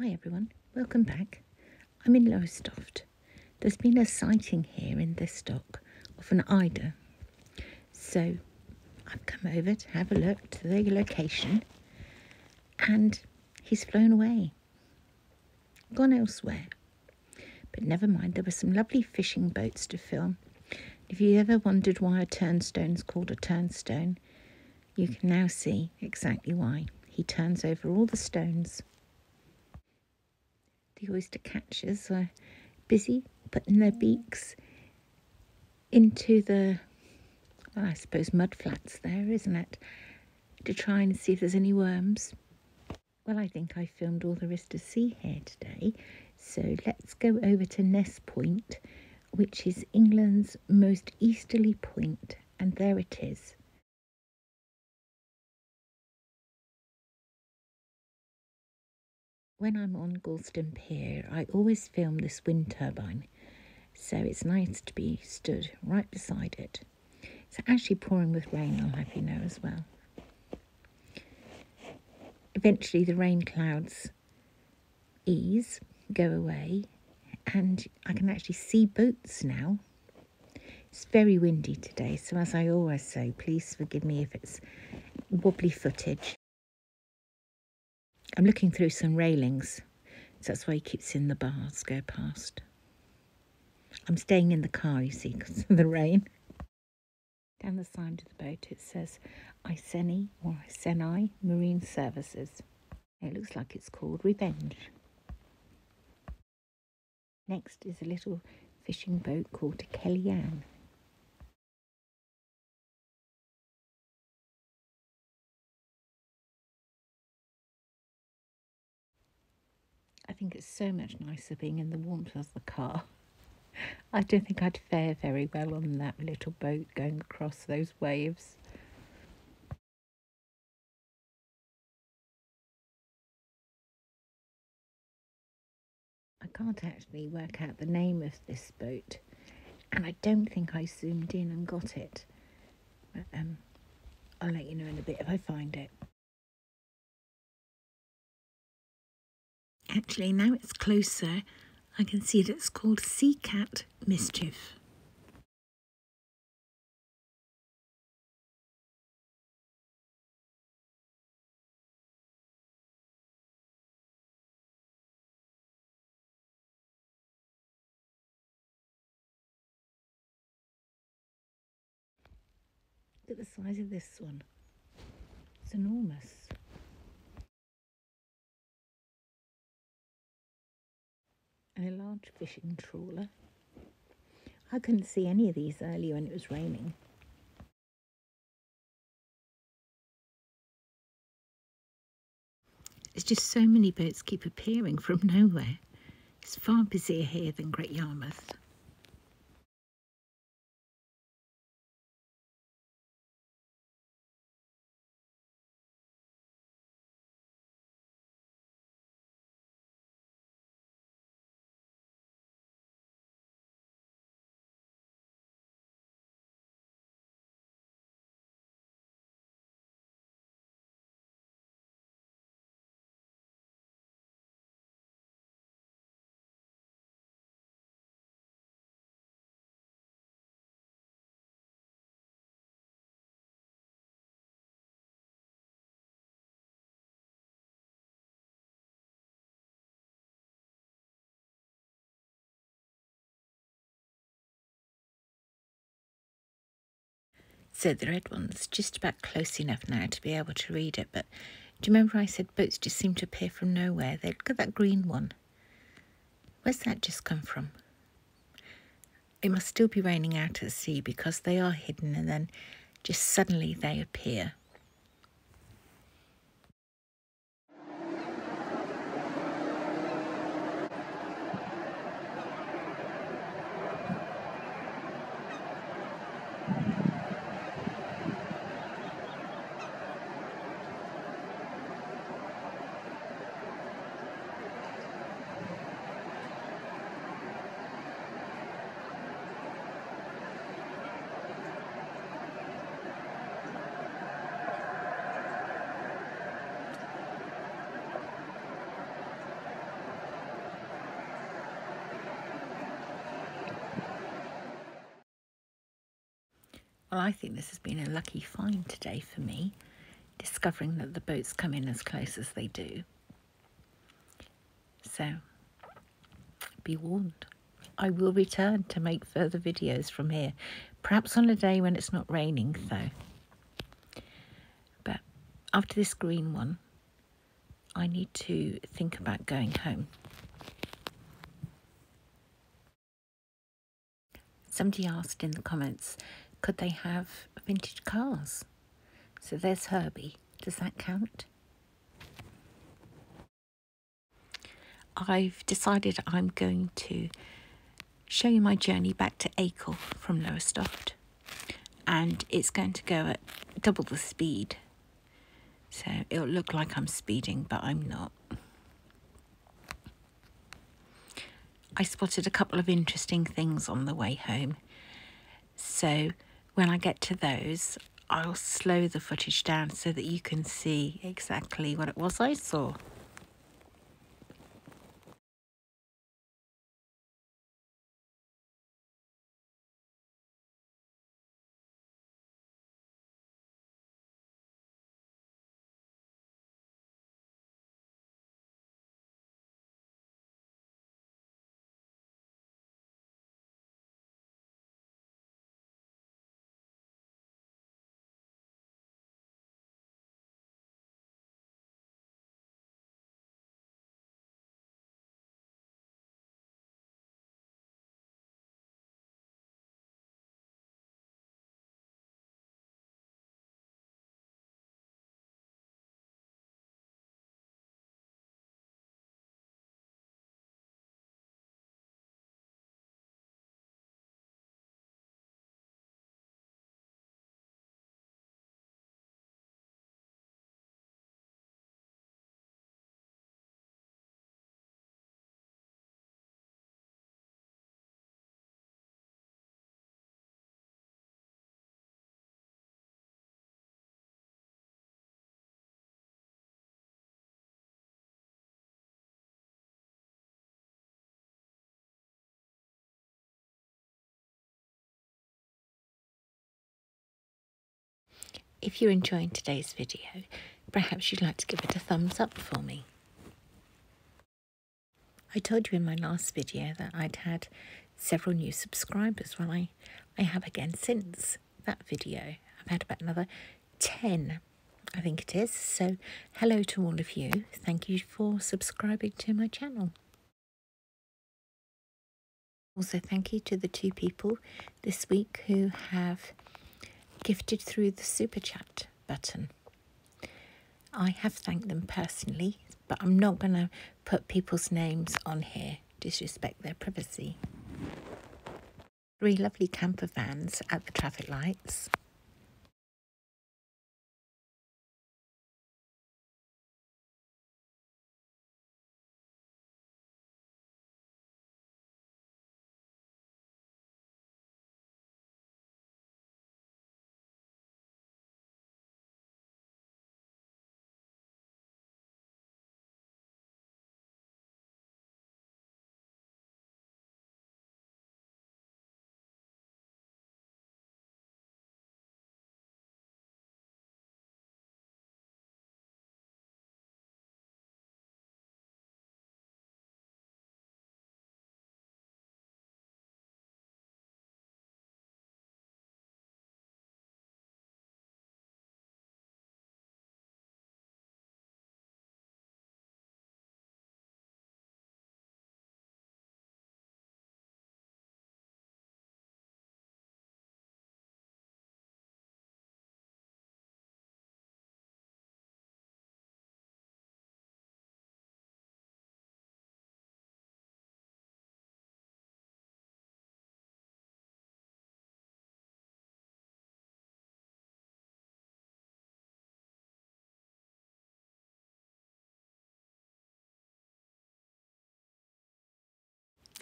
Hi everyone, welcome back. I'm in Lowestoft. There's been a sighting here in this dock of an eider. So I've come over to have a look to the location and he's flown away, gone elsewhere. But never mind, there were some lovely fishing boats to film. If you ever wondered why a turnstone is called a turnstone, you can now see exactly why. He turns over all the stones the oyster catchers are busy putting their beaks into the, well, I suppose, mud flats there, isn't it? To try and see if there's any worms. Well, I think I filmed all there is to see here today. So let's go over to Ness Point, which is England's most easterly point, and there it is. When I'm on Gorleston Pier, I always film this wind turbine, so it's nice to be stood right beside it. It's actually pouring with rain, I'll have you know as well. Eventually, the rain clouds ease, go away, and I can actually see boats now. It's very windy today, so as I always say, please forgive me if it's wobbly footage. I'm looking through some railings, so that's why he keeps in the bars go past. I'm staying in the car, you see, because of the rain. Down the side of the boat it says Iceni or Iceni Marine Services. It looks like it's called Revenge. Next is a little fishing boat called Kellyanne. Think it's so much nicer being in the warmth of the car. I don't think I'd fare very well on that little boat going across those waves. I can't actually work out the name of this boat, and I don't think I zoomed in and got it. But um, I'll let you know in a bit if I find it. Actually, now it's closer, I can see that it's called Sea Cat Mischief. Look at the size of this one. It's enormous. A large fishing trawler. I couldn't see any of these earlier when it was raining. There's just so many boats keep appearing from nowhere. It's far busier here than Great Yarmouth. So the red one's just about close enough now to be able to read it. But do you remember I said boats just seem to appear from nowhere? They look at that green one. Where's that just come from? It must still be raining out at sea because they are hidden and then just suddenly they appear. Well, I think this has been a lucky find today for me, discovering that the boats come in as close as they do. So, be warned. I will return to make further videos from here, perhaps on a day when it's not raining, though. But after this green one, I need to think about going home. Somebody asked in the comments, could they have vintage cars? So there's Herbie. Does that count? I've decided I'm going to show you my journey back to Acle from Lowestoft and it's going to go at double the speed so it'll look like I'm speeding but I'm not. I spotted a couple of interesting things on the way home so when I get to those I'll slow the footage down so that you can see exactly what it was I saw. If you're enjoying today's video, perhaps you'd like to give it a thumbs up for me. I told you in my last video that I'd had several new subscribers. Well, I, I have again since that video. I've had about another 10, I think it is. So, hello to all of you. Thank you for subscribing to my channel. Also, thank you to the two people this week who have gifted through the super chat button. I have thanked them personally, but I'm not going to put people's names on here, disrespect their privacy. Three lovely camper vans at the traffic lights.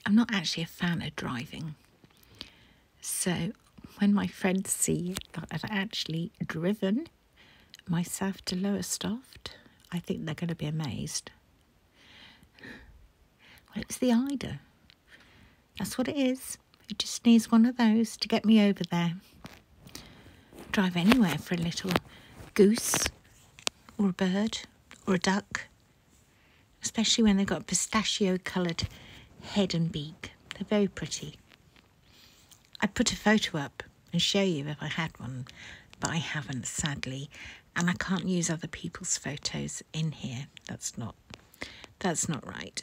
I'm not actually a fan of driving. So when my friends see that I've actually driven myself to Lowestoft, I think they're going to be amazed. Well, it's the eider. That's what it is. It just needs one of those to get me over there. drive anywhere for a little goose or a bird or a duck, especially when they've got pistachio coloured head and beak. They're very pretty. I'd put a photo up and show you if I had one, but I haven't, sadly, and I can't use other people's photos in here. That's not that's not right.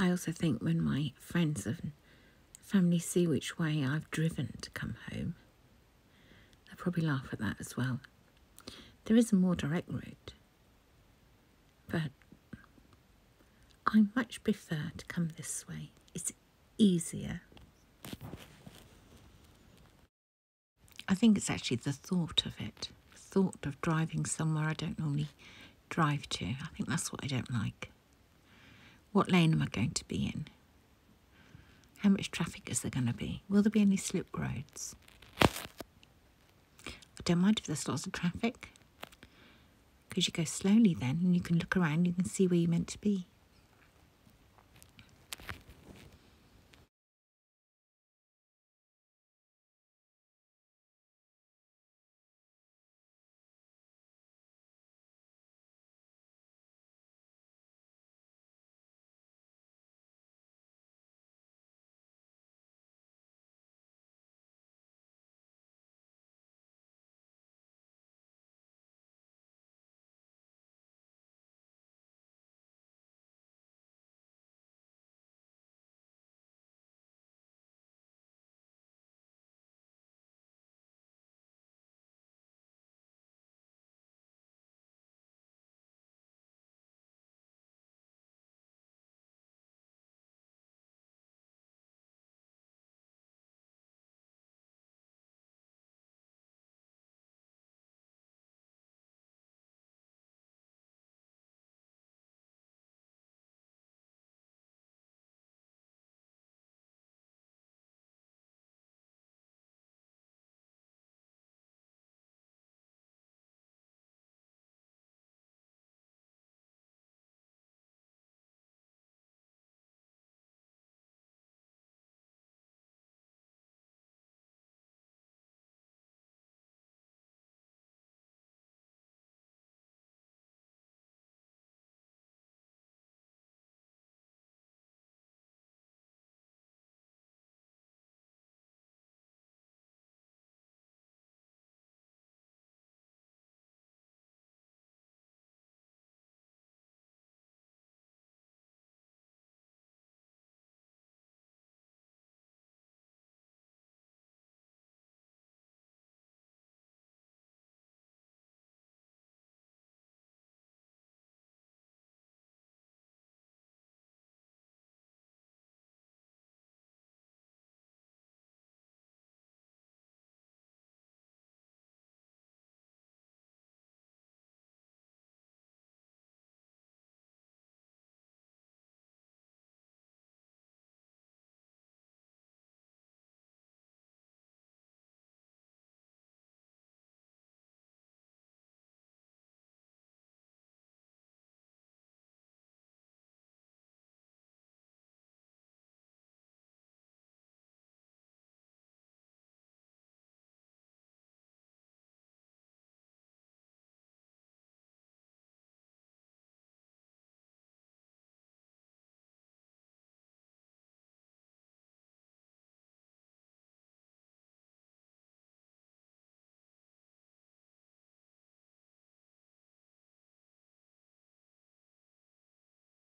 I also think when my friends and family see which way I've driven to come home, they'll probably laugh at that as well. There is a more direct route, but I much prefer to come this way. It's easier. I think it's actually the thought of it, the thought of driving somewhere I don't normally drive to. I think that's what I don't like. What lane am I going to be in? How much traffic is there going to be? Will there be any slip roads? I don't mind if there's lots of traffic because you go slowly then and you can look around, you can see where you're meant to be.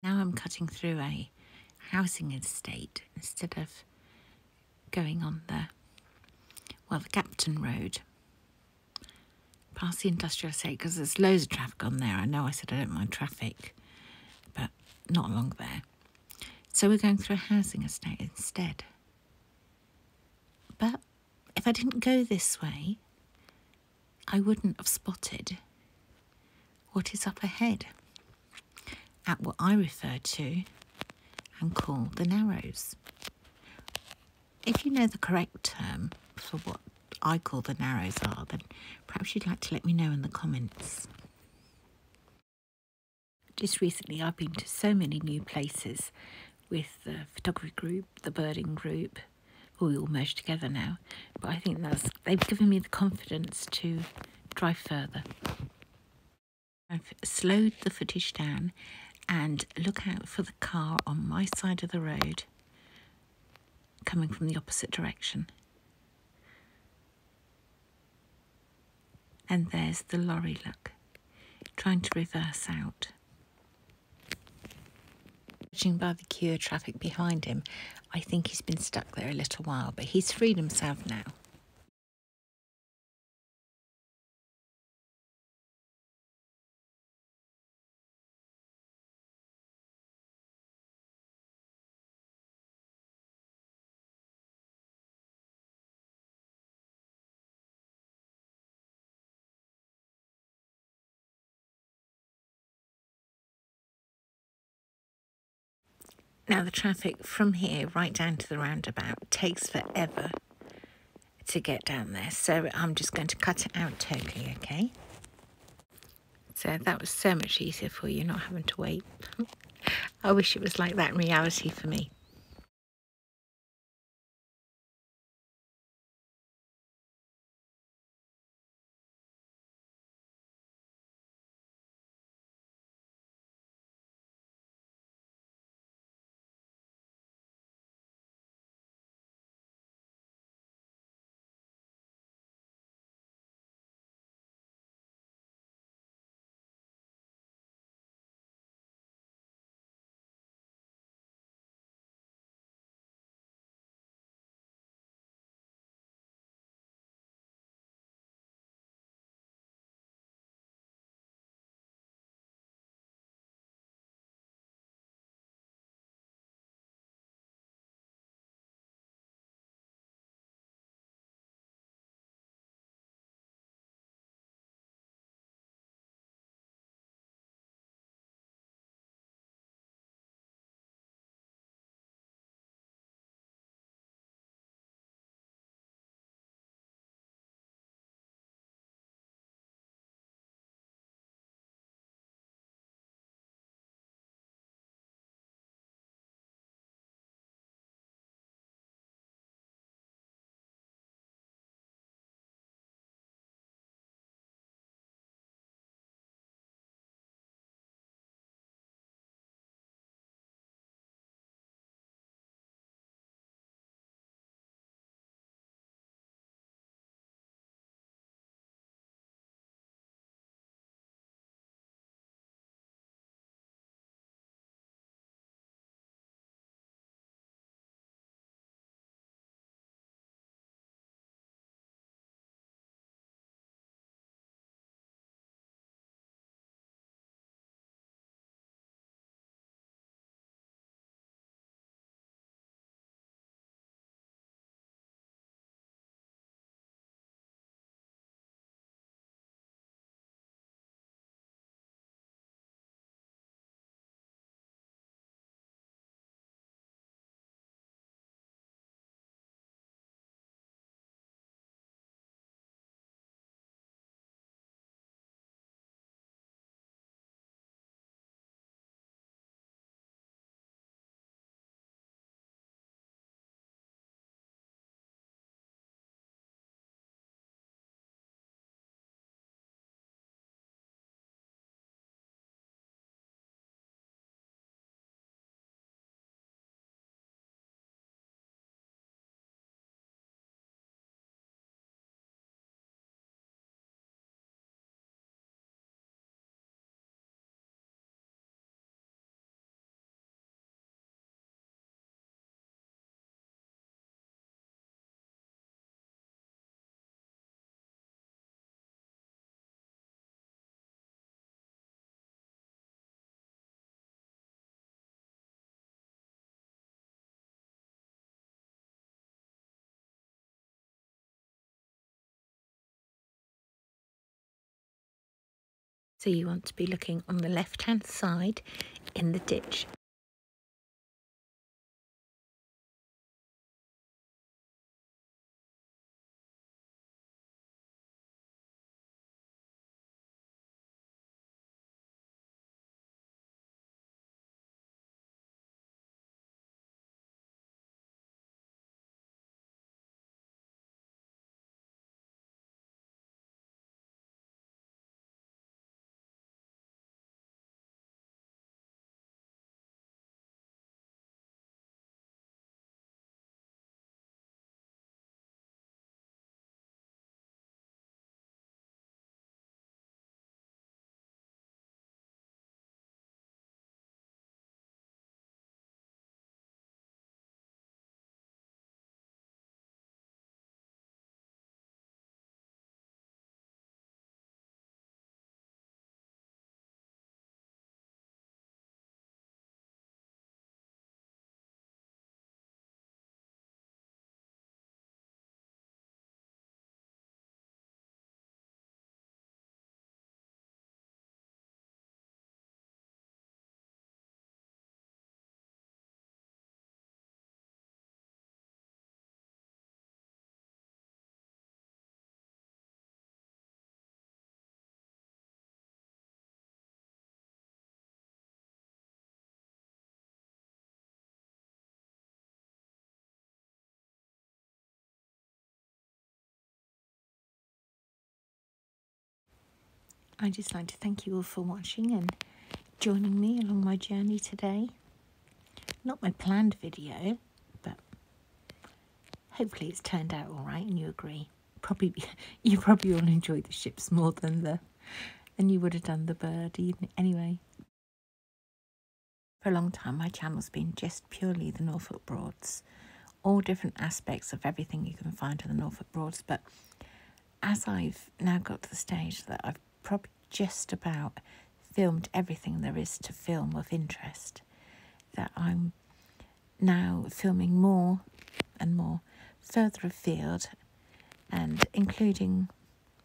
Now I'm cutting through a housing estate instead of going on the, well, the Gapton Road past the industrial estate because there's loads of traffic on there. I know I said I don't mind traffic, but not along there. So we're going through a housing estate instead. But if I didn't go this way, I wouldn't have spotted what is up ahead at what I refer to and call the Narrows. If you know the correct term for what I call the Narrows are, then perhaps you'd like to let me know in the comments. Just recently, I've been to so many new places with the photography group, the birding group, we all merged together now. But I think that's they've given me the confidence to drive further. I've slowed the footage down and look out for the car on my side of the road coming from the opposite direction. And there's the lorry, look, trying to reverse out. Judging by the queue of traffic behind him, I think he's been stuck there a little while, but he's freed himself now. Now, the traffic from here right down to the roundabout takes forever to get down there, so I'm just going to cut it out totally, okay? So that was so much easier for you not having to wait. I wish it was like that in reality for me. So you want to be looking on the left hand side in the ditch. I'd just like to thank you all for watching and joining me along my journey today. Not my planned video, but hopefully it's turned out all right and you agree. Probably you probably all enjoyed the ships more than the than you would have done the bird evening anyway. For a long time my channel's been just purely the Norfolk Broads. All different aspects of everything you can find on the Norfolk Broads, but as I've now got to the stage that I've probably just about filmed everything there is to film of interest. That I'm now filming more and more further afield and including,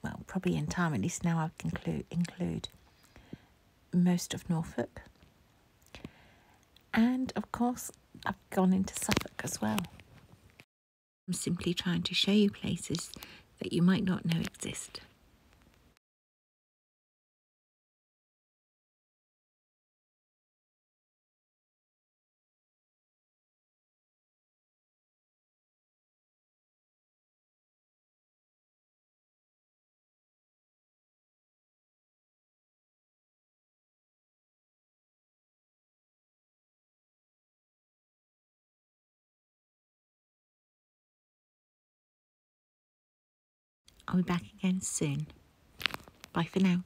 well, probably in time, at least now I can include, include most of Norfolk. And of course, I've gone into Suffolk as well. I'm simply trying to show you places that you might not know exist. I'll be back again soon. Bye for now.